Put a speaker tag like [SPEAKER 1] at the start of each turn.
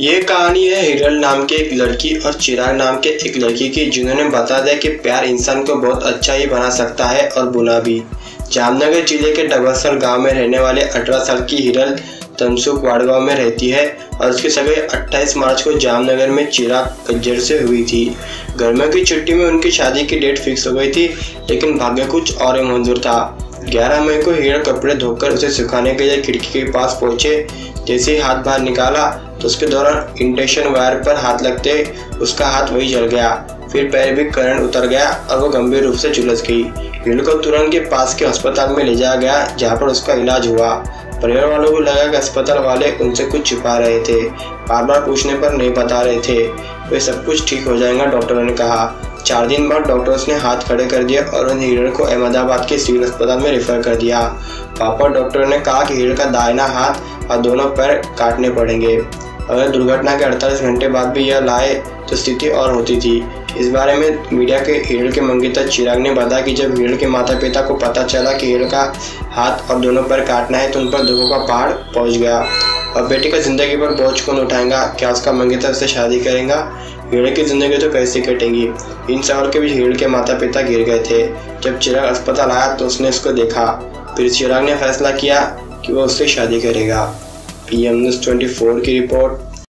[SPEAKER 1] ये कहानी है हिरल नाम के एक लड़की और चिराग नाम के एक लड़की की, जिन्होंने बता दिया कि प्यार इंसान को बहुत अच्छा ही बना सकता है और बुना भी। जामनगर ज़िले के डबरसर गाँव में रहने वाले 18 साल की हिरल तनसुख वाड़गांव में रहती है और उसकी सगाई 28 मार्च को जामनगर में चिराग कज्जर से हुई थी। गर्मियों की छुट्टी में उनकी शादी की डेट फिक्स हो गई थी, लेकिन भाग्य कुछ और मंजूर था। 11 मई को हिरल कपड़े धोकर उसे सुखाने के लिए खिड़की के पास पहुँचे। जैसे ही हाथ बाहर निकाला तो उसके दौरान इंडक्शन वायर पर हाथ लगते उसका हाथ वही जल गया। फिर पैर भी करंट उतर गया और वो गंभीर रूप से झुलस गई। भीड़ को तुरंत के पास के अस्पताल में ले जाया गया, जहाँ पर उसका इलाज हुआ। परिवार वालों को लगा कि अस्पताल वाले उनसे कुछ छुपा रहे थे। बार बार पूछने पर नहीं बता रहे थे। वे सब कुछ ठीक हो जाएगा, डॉक्टरों ने कहा। चार दिन बाद डॉक्टर्स ने हाथ खड़े कर दिया और उन हिरण को अहमदाबाद के सिविल अस्पताल में रेफर कर दिया। पापा डॉक्टर ने कहा कि हिरण का दाहिना हाथ और दोनों पैर काटने पड़ेंगे। अगर दुर्घटना के 48 घंटे बाद भी यह लाए तो स्थिति और होती थी। इस बारे में मीडिया के हिरण के मंगेतर चिराग ने बताया कि। जब हिरण के माता पिता को पता चला कि हिरण का हाथ और दोनों पैर काटना है तो उन पर दुखों का पहाड़ पहुँच गया। और बेटी का ज़िंदगी पर बोझ कौन उठाएगा? क्या उसका मंगेतर उससे शादी करेगा? हिरण की ज़िंदगी तो कैसे कटेंगी? इन सवाल के बीच हिरण के माता पिता गिर गए थे। जब चिराग अस्पताल आया तो उसने उसको देखा। फिर चिराग ने फैसला किया कि वह उससे शादी करेगा। P M news twenty four की रिपोर्ट।